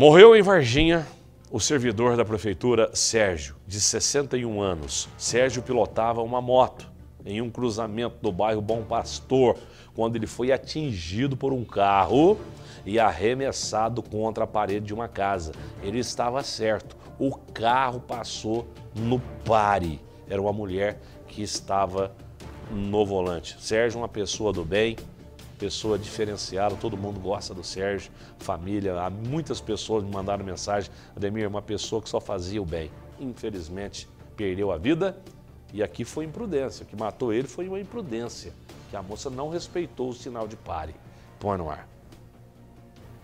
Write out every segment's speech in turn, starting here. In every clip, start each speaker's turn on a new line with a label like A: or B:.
A: Morreu em Varginha o servidor da prefeitura Sérgio, de 61 anos. Sérgio pilotava uma moto em um cruzamento do bairro Bom Pastor, quando ele foi atingido por um carro e arremessado contra a parede de uma casa. Ele estava certo, o carro passou no pare. Era uma mulher que estava no volante. Sérgio, uma pessoa do bem, pessoa diferenciada, todo mundo gosta do Sérgio, família, há muitas pessoas me mandaram mensagem, Ademir, uma pessoa que só fazia o bem. Infelizmente, perdeu a vida e aqui foi imprudência, o que matou ele foi uma imprudência, que a moça não respeitou o sinal de pare. Põe no ar.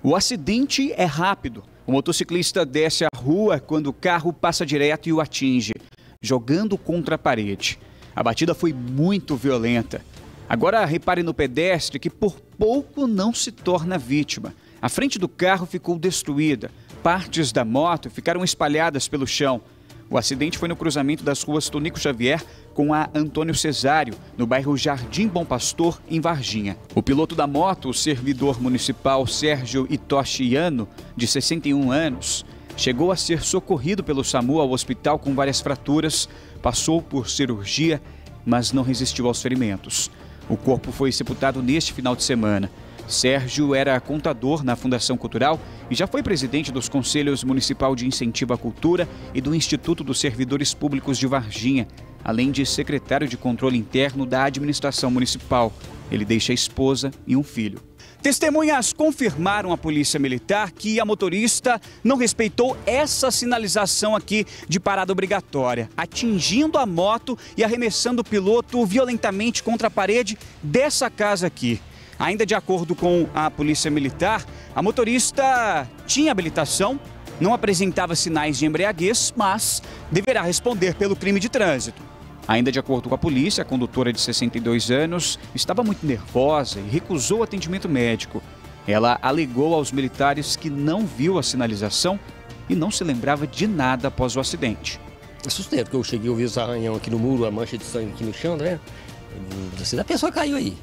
B: O acidente é rápido. O motociclista desce a rua quando o carro passa direto e o atinge, jogando contra a parede. A batida foi muito violenta. Agora repare no pedestre que por pouco não se torna vítima. A frente do carro ficou destruída, partes da moto ficaram espalhadas pelo chão. O acidente foi no cruzamento das ruas Tonico Xavier com a Antônio Cesário, no bairro Jardim Bom Pastor, em Varginha. O piloto da moto, o servidor municipal Sérgio Itochiano, de 61 anos, chegou a ser socorrido pelo SAMU ao hospital com várias fraturas, passou por cirurgia, mas não resistiu aos ferimentos. O corpo foi sepultado neste final de semana. Sérgio era contador na Fundação Cultural e já foi presidente dos Conselhos Municipal de Incentivo à Cultura e do Instituto dos Servidores Públicos de Varginha, além de secretário de controle interno da administração municipal. Ele deixa a esposa e um filho. Testemunhas confirmaram à Polícia Militar que a motorista não respeitou essa sinalização aqui de parada obrigatória, atingindo a moto e arremessando o piloto violentamente contra a parede dessa casa aqui. Ainda de acordo com a Polícia Militar, a motorista tinha habilitação, não apresentava sinais de embriaguez, mas deverá responder pelo crime de trânsito. Ainda de acordo com a polícia, a condutora de 62 anos estava muito nervosa e recusou atendimento médico. Ela alegou aos militares que não viu a sinalização e não se lembrava de nada após o acidente.
C: Assustei, porque eu cheguei, eu vi os arranhão aqui no muro, a mancha de sangue aqui no chão, né? A pessoa caiu aí.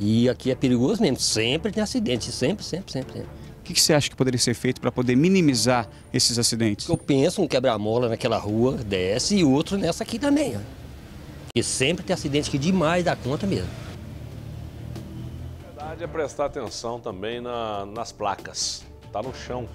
C: E aqui é perigoso mesmo, sempre tem acidente, sempre, sempre, sempre. sempre.
B: O que, você acha que poderia ser feito para poder minimizar esses acidentes?
C: Eu penso um quebra-mola naquela rua, desce, e outro nessa aqui também. Ó. E sempre tem acidente que demais da conta mesmo.
A: A verdade é prestar atenção também na, nas placas. Tá no chão.